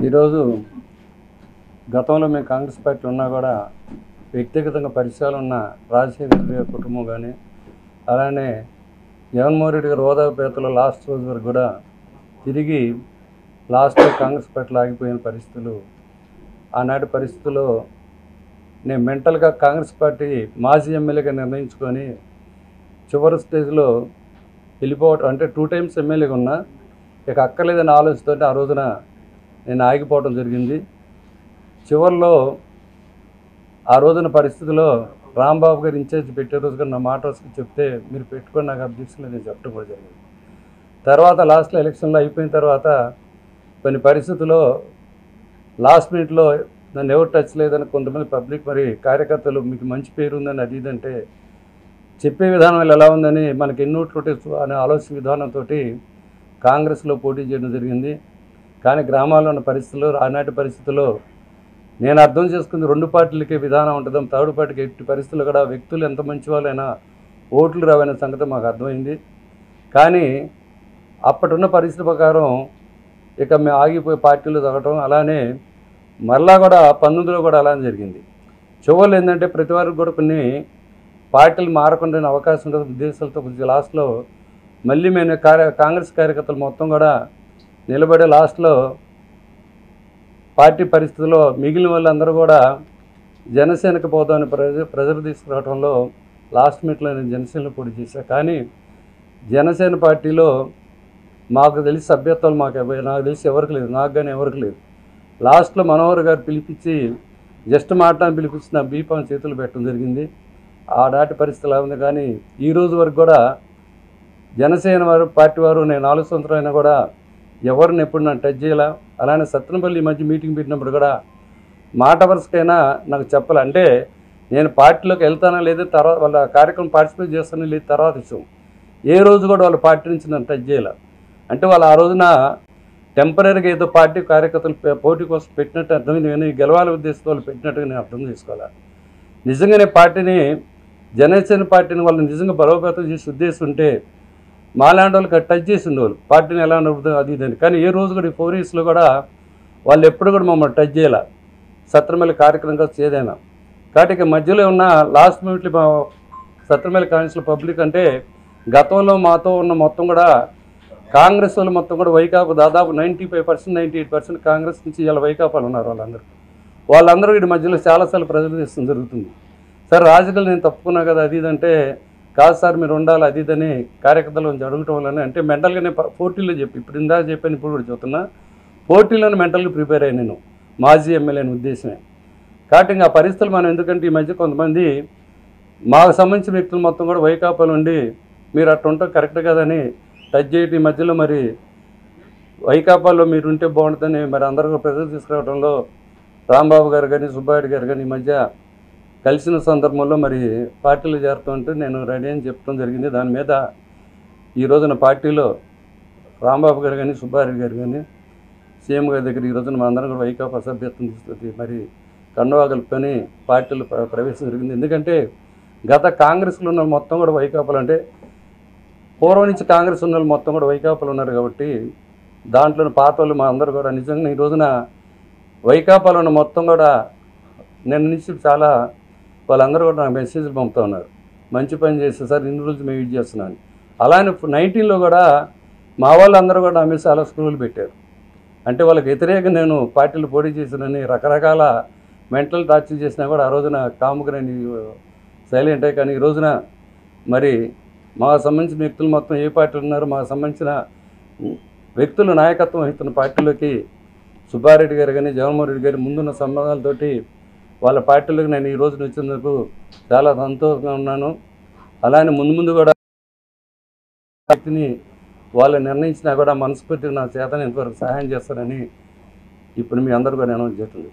ఈరోజు గతంలో మేము కాంగ్రెస్ పార్టీ ఉన్నా కూడా వ్యక్తిగతంగా పరిచయాలు ఉన్న రాజశేఖర గారి కుటుంబం కానీ అలానే జగన్మోహన్ రెడ్డి గారు హోదా పేతలో లాస్ట్ రోజు వరకు కూడా తిరిగి లాస్ట్ కాంగ్రెస్ పార్టీలో ఆగిపోయిన పరిస్థితులు ఆనాటి పరిస్థితుల్లో నేను మెంటల్గా కాంగ్రెస్ పార్టీ మాజీ ఎమ్మెల్యేగా నిర్ణయించుకొని చివరి స్టేజ్లో వెళ్ళిపోవటం అంటే టూ టైమ్స్ ఎమ్మెల్యేగా ఉన్నా ఇక అక్కర్లేదని ఆలోచనతో ఆ రోజున నేను ఆగిపోవడం జరిగింది. చివరిలో ఆ రోజున పరిస్థితిలో రాంబాబు గారు ఇన్ఛార్జ్ పెట్టే రోజు నా మాట చెప్తే మీరు పెట్టుకొని నాకు అభ్యర్థులు నేను చెప్పడం కూడా జరిగింది. తర్వాత లాస్ట్లో ఎలక్షన్లో అయిపోయిన తర్వాత కొన్ని పరిస్థితుల్లో లాస్ట్ మినిట్లో నన్ను ఎవరు టచ్ లేదని కొంతమంది పబ్లిక్ మరి కార్యకర్తలు మీకు మంచి పేరు ఉందని అది ఇదంటే చెప్పే విధానం ఎలా ఉందని మనకి ఎన్నో అనే ఆలోచన విధానంతో కాంగ్రెస్లో పోటీ చేయడం జరిగింది. కానీ గ్రామాల్లో ఉన్న పరిస్థితుల్లో ఆనాటి పరిస్థితుల్లో నేను అర్థం చేసుకుంది రెండు పార్టీలకి విధానం ఉంటుంది థర్డ్ పార్టీకి ఎట్టి పరిస్థితుల్లో కూడా వ్యక్తులు ఎంత మంచి వాళ్ళైనా ఓట్లు రావనే సంగతి మాకు అర్థమైంది. కానీ అప్పటిన్న పరిస్థితి ప్రకారం ఇక మేము ఆగిపోయి పార్టీలు తగ్గటం అలానే మరలా కూడా పంతొమ్మిదిలో కూడా అలానే జరిగింది. చివరిలో ఏంటంటే ప్రతి వారికి కూడా కొన్ని పార్టీలు మారకుండా అవకాశం ఉంటుంది ఉద్దేశాలతో కొంచెం లాస్ట్లో మళ్ళీ మేము కార్య కాంగ్రెస్ కార్యకర్తలు మొత్తం కూడా నిలబడే లాస్ట్లో పార్టీ పరిస్థితుల్లో మిగిలిన వాళ్ళందరూ కూడా జనసేనకు పోదామని ప్రజ ప్రజలు తీసుకురావడంలో లాస్ట్ మినిట్లో నేను జనసేనలో పోటీ చేశాను కానీ జనసేన పార్టీలో మాకు తెలిసి సభ్యత్వాలు మాకు నాకు తెలిసి ఎవరికి లేదు. నాకు కానీ ఎవరికి లేదు. లాస్ట్లో మనోహర్ గారు పిలిపించి జస్ట్ మాట్లాడి పిలిపించిన బీపాన్ చేతులు పెట్టడం జరిగింది. ఆ దాటి పరిస్థితి ఉంది? కానీ ఈ రోజు వరకు కూడా జనసేన వారు పార్టీ వారు నేను నాలుగు సంవత్సరాలు అయినా కూడా ఎవరిని ఎప్పుడు నన్ను టచ్ చేయాల? అలానే సత్తెనపల్లి మధ్య మీటింగ్ పెట్టినప్పుడు కూడా మాట వరుసకైనా నాకు చెప్పాలి. అంటే నేను పార్టీలోకి వెళ్తానా లేదా తర్వాత వాళ్ళ కార్యక్రమం పార్టిసిపేట్ చేస్తానా లేదు తర్వాత విషయం ఏ రోజు కూడా వాళ్ళ పార్టీ నుంచి నన్ను టచ్ చేయాల. అంటే వాళ్ళు ఆ రోజున టెంపరీగా ఏదో పార్టీ కార్యకర్తలు పోటీ కోసం పెట్టినట్టు అర్థమైంది కానీ గెలవాలి ఉద్దేశంతో వాళ్ళు పెట్టినట్టుగా నేను అర్థం చేసుకోవాలి నిజంగానే పార్టీని జనసేన పార్టీని వాళ్ళు నిజంగా బలోపేతం చేసే ఉద్దేశం ఉంటే మాలాంటి వాళ్ళకి టచ్ చేసి ఉండేవాళ్ళు పార్టీని ఎలా నడుపుతుంది అది ఇదని కానీ ఏ రోజు కూడా ఈ ఫోర్ ఇయర్స్లో కూడా వాళ్ళు ఎప్పుడు కూడా మమ్మల్ని టచ్ చేయాల. సత్రమల్లి కార్యక్రమం కావచ్చు ఏదైనా. కాబట్టి మధ్యలో ఉన్న లాస్ట్ మినిట్లో మా సత్రమల్లి కాంగ్రెస్లో పబ్లిక్ అంటే గతంలో మాతో ఉన్న మొత్తం కూడా కాంగ్రెస్ వాళ్ళు మొత్తం కూడా వైకాపా దాదాపు ninety five percent ninety eight percent Congress నుంచి ఇలా వైకాపాలు ఉన్నారు వాళ్ళందరూ. వాళ్ళందరూ వీటి మధ్యలో చాలాసార్లు ప్రజలు ఇస్తుంది జరుగుతుంది. సార్ రాజకీయాలు నేను తప్పుకున్నా కదా అది ఇదంటే కాదు సార్ మీరు ఉండాలి అది ఇదని కార్యకర్తలు అడగటం వల్లనే. అంటే మెంటల్గా నేను పోటీలో చెప్పి ఇప్పుడు ఇందాక చెప్పాను ఇప్పుడు కూడా చెప్తున్నా పోటీలోనే మెంటల్గా ప్రిపేర్ అయ్యాను నేను మాజీ ఎమ్మెల్యే ఉద్దేశమే. కాబట్టి ఇంకా ఆ పరిస్థితులు మనం ఎందుకంటే ఈ మధ్య కొంతమంది మాకు సంబంధించిన వ్యక్తులు మొత్తం కూడా వైకాపాలు ఉండి మీరు అట్లా ఉంటాం కరెక్ట్ కదని టచ్ చేయడం ఈ మధ్యలో మరి వైకాపాలో మీరు ఉంటే బాగుంటుందని మరి అందరూ ప్రజలు తీసుకురావడంలో రాంబాబు గారు కానీ సుబ్బారెడ్డి గారు కానీ ఈ మధ్య కలిసిన సందర్భంలో మరి పార్టీలో చేరుతుంటే నేను రెడీ అని చెప్పడం జరిగింది. దాని మీద ఈ రోజున పార్టీలో రాంబాబు గారు కానీ సుబ్బారెడ్డి గారు కానీ సీఎం గారి దగ్గర ఈ రోజున మా అందరం కూడా వైకాపా సభ్యత్వం తీసుకుంది మరి కండువా కలుపుకొని పార్టీలో ప్ర- ప్రవేశం జరిగింది. ఎందుకంటే గత కాంగ్రెస్లో ఉన్న వాళ్ళు మొత్తం కూడా వైకాపాలు అంటే పూర్వం నుంచి కాంగ్రెస్ ఉన్న వాళ్ళు మొత్తం కూడా వైకాపాలు ఉన్నారు కాబట్టి దాంట్లో పాత వాళ్ళు మా అందరూ కూడా నిజంగా ఈ రోజున వైకాపాలో ఉన్న మొత్తం కూడా నిన్న నుంచి చాలా వాళ్ళందరూ కూడా నాకు మెసేజ్లు పంపుతూ ఉన్నారు. మంచి పని చేస్తే సార్ ఇన్ని రోజులు మేము యూజ్ చేస్తున్నాను అలానే నైన్టీన్లో కూడా మా వాళ్ళందరూ కూడా నా మీద చాలా స్కూల్ పెట్టారు. అంటే వాళ్ళకి వ్యతిరేకంగా నేను పార్టీలు పోటీ చేసినని రకరకాల మెంటల్ టార్చర్ చేసినా కూడా ఆ రోజున కాముకు నేను సైలెంట్ అయ్యి కానీ ఈ రోజున మరి మాకు సంబంధించిన వ్యక్తులు మొత్తం ఏ పార్టీలు ఉన్నారు మాకు సంబంధించిన వ్యక్తులు నాయకత్వం వహిస్తున్న పార్టీలోకి సుబ్బారెడ్డి గారు కానీ జగన్మోహన్ రెడ్డి గారి ముందున్న సంబంధాలతోటి వాళ్ళ పార్టీలకు నేను ఈ రోజు వచ్చినందుకు చాలా సంతోషంగా ఉన్నాను. అలానే ముందు ముందు కూడా వ్యక్తిని వాళ్ళు నిర్ణయించినా కూడా మనస్ఫూర్తిగా నా చేతను ఇంతవరకు సహాయం చేస్తారని ఇప్పుడు మీ అందరూ కూడా అనౌన్స్ చేస్తుంది